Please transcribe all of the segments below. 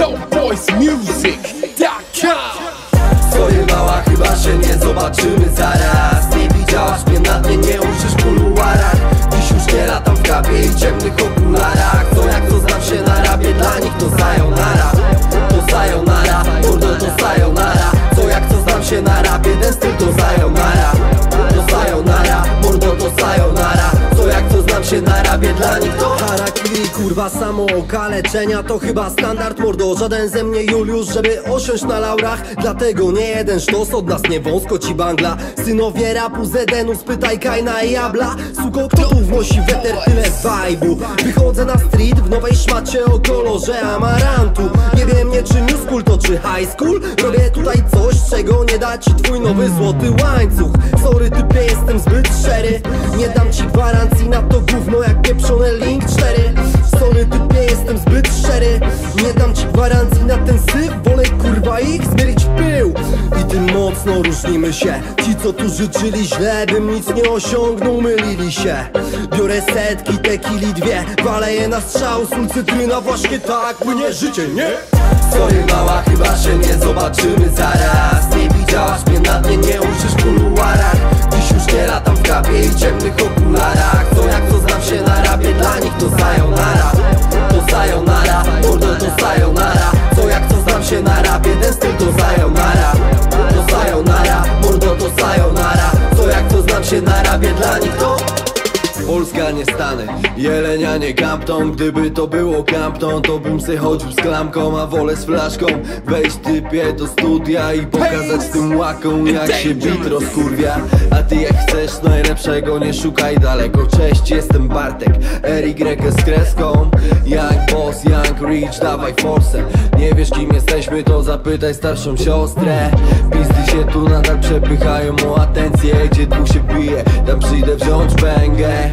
Dope Boys Music. Ciemnych Harakiri, kurwa samo okaleczenia To chyba standard, mordo. Żaden ze mnie Juliusz, żeby osiąść na laurach. Dlatego nie jeden sztos od nas nie wąsko ci bangla. Synowie rapu z Edenu, spytaj Kaina i Abla Suko, kto tu wnosi weter tyle vibe'u. Wychodzę na street w nowej szmacie o kolorze amarantu. Nie wiem nie czy new school to czy high school. Robię tutaj coś, czego nie da ci twój nowy złoty łańcuch. Sorry typie, jestem zbyt szczery. Nie dam ci gwarancji na to gówno jak pieprzone Link 4 Sorry typie, jestem zbyt szczery. Nie dam ci gwarancji na ten syf Wolę kurwa ich zmielić pył. I tym mocno różnimy się. Ci co tu życzyli źle Bym nic nie osiągnął, mylili się. Biorę setki, tekili dwie. Walę je na strzał, sól cytryna Właśnie tak płynie życie, nie? Sorry mała, chyba się nie zobaczymy zaraz. Nie widziałaś mnie na dnie, nie ujrzysz w kuluarach. Dziś już nie latam w kapie i ciemnych Jelenia nie Campton Gdyby to było Campton, to bym se chodził z klamką A wolę z flaszką. Wejść typie do studia I pokazać tym łakom jak się bit rozkurwia. A ty jak chcesz najlepszego nie szukaj daleko. Cześć, jestem Bartek, RY z kreską. Young boss, young rich, dawaj forsę. Nie wiesz kim jesteśmy, to zapytaj starszą siostrę. Pizdy się tu nadal przepychają o atencję Gdzie dwóch się bije, tam przyjdę wziąć bęgę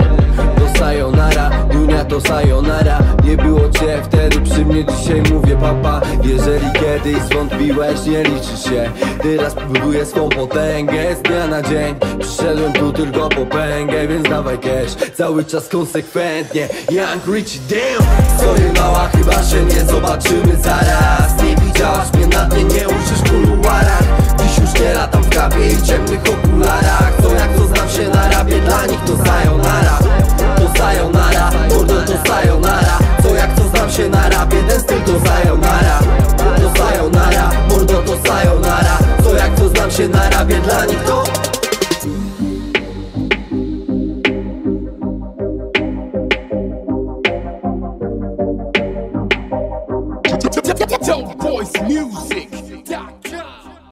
sayonara, Dunia to sayonara. Nie było cię wtedy przy mnie, dzisiaj mówię papa. Jeżeli kiedyś zwątpiłeś, nie liczy się. Teraz buduję swą potęgę z dnia na dzień. Przyszedłem tu tylko po pęgę, więc dawaj cash. Cały czas konsekwentnie, young rich damn Sorry mała, chyba się nie zobaczymy zaraz. Nie widziałaś mnie na dnie, nie ujrzysz w kuluarach. Dziś już nie latam w kapie i ciemnych okularach Dope Voice Music.